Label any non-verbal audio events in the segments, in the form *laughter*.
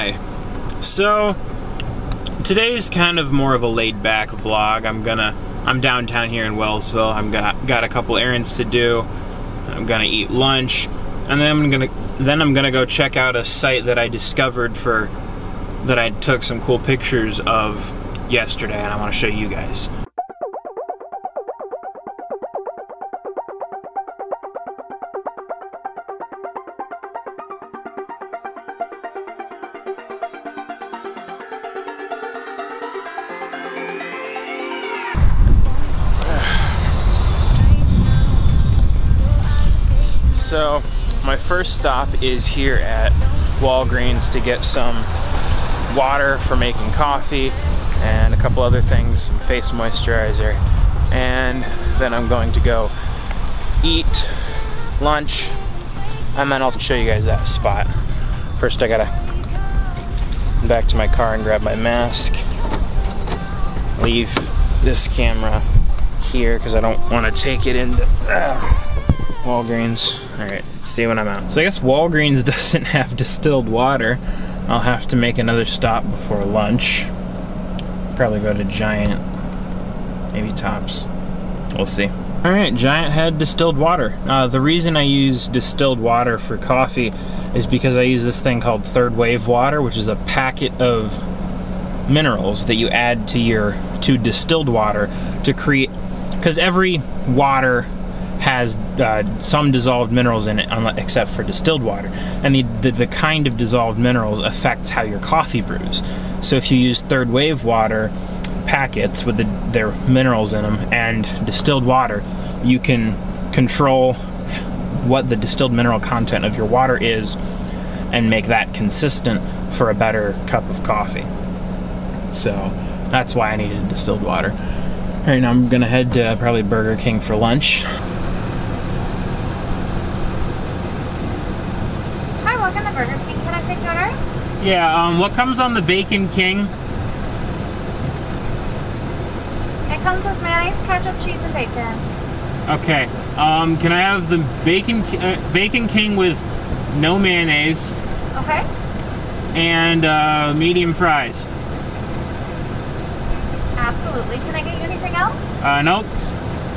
Hi. So today's kind of more of a laid back vlog. I'm gonna I'm downtown here in Wellsville. I'm got got a couple errands to do. I'm gonna eat lunch, and then I'm gonna then I'm gonna go check out a site that I discovered for that I took some cool pictures of yesterday, and I want to show you guys. So, my first stop is here at Walgreens to get some water for making coffee and a couple other things, some face moisturizer. And then I'm going to go eat lunch and then I'll show you guys that spot. First I gotta back to my car and grab my mask. Leave this camera here because I don't want to take it into uh, Walgreens. Alright, see when I'm out. So I guess Walgreens *laughs* doesn't have distilled water. I'll have to make another stop before lunch. Probably go to Giant, maybe Tops. We'll see. Alright, Giant had distilled water. Uh, the reason I use distilled water for coffee is because I use this thing called third wave water, which is a packet of minerals that you add to your to distilled water to create because every water has uh, some dissolved minerals in it, except for distilled water. And the, the, the, kind of dissolved minerals affects how your coffee brews. So if you use third wave water packets with the, their minerals in them and distilled water, you can control what the distilled mineral content of your water is and make that consistent for a better cup of coffee. So that's why I needed distilled water. All right, now I'm gonna head to probably Burger King for lunch. Yeah, um, what comes on the Bacon King? It comes with mayonnaise, ketchup, cheese, and bacon. Okay. Um, can I have the Bacon uh, Bacon King with no mayonnaise? Okay. And uh, medium fries. Absolutely. Can I get you anything else? Uh, nope.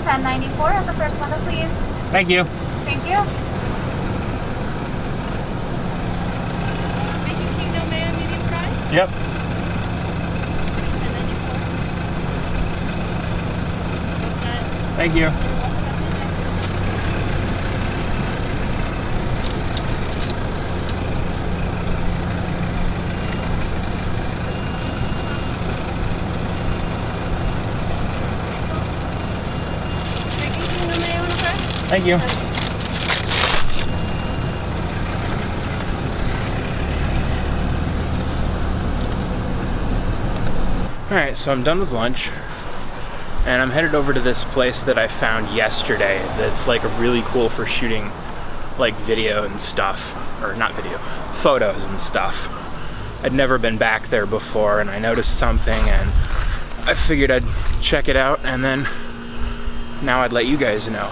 1094 at the first one, please. Thank you. Thank you. Yep. Thank you. Thank you. Alright, so I'm done with lunch. And I'm headed over to this place that I found yesterday that's like really cool for shooting like video and stuff. Or not video, photos and stuff. I'd never been back there before and I noticed something and I figured I'd check it out and then now I'd let you guys know.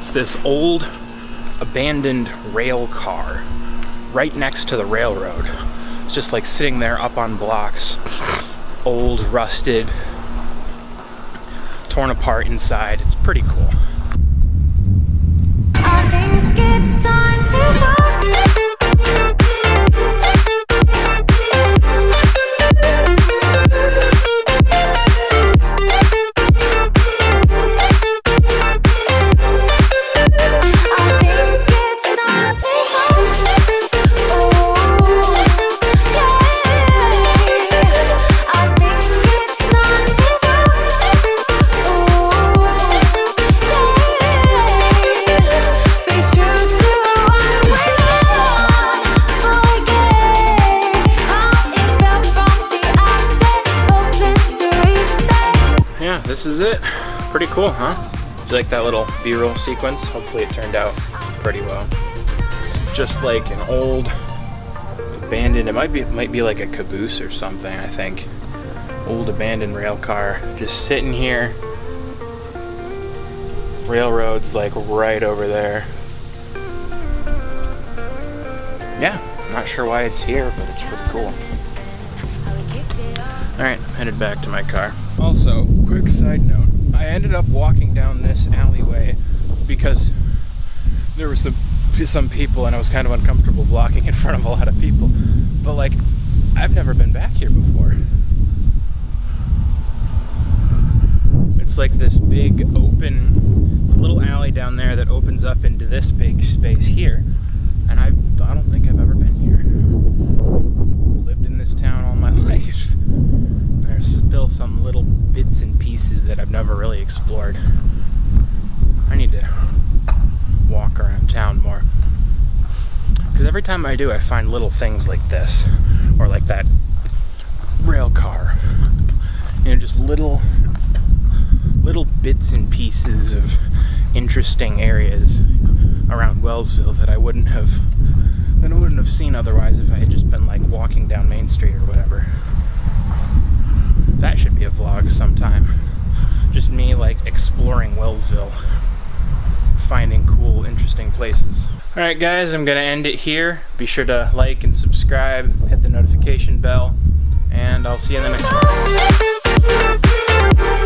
It's this old abandoned rail car right next to the railroad. It's just like sitting there up on blocks old, rusted, torn apart inside. It's pretty cool. This is it. Pretty cool, huh? Do you like that little B-roll sequence? Hopefully it turned out pretty well. It's just like an old abandoned, it might be, it might be like a caboose or something, I think. Old abandoned rail car, just sitting here. Railroad's like right over there. Yeah, Not sure why it's here, but it's pretty cool. Alright, I'm headed back to my car. Also, quick side note, I ended up walking down this alleyway because there were some some people and I was kind of uncomfortable vlogging in front of a lot of people. But like, I've never been back here before. It's like this big open, this little alley down there that opens up into this big space here. And I, I don't think I've ever been here. Lived in this town all my *laughs* life. Still some little bits and pieces that I've never really explored. I need to walk around town more. Because every time I do, I find little things like this, or like that rail car. You know, just little, little bits and pieces of interesting areas around Wellsville that I wouldn't have, that I wouldn't have seen otherwise if I had just been like walking down Main Street or whatever. That should be a vlog sometime. Just me like exploring Wellsville, finding cool, interesting places. All right guys, I'm gonna end it here. Be sure to like and subscribe, hit the notification bell, and I'll see you in the next one.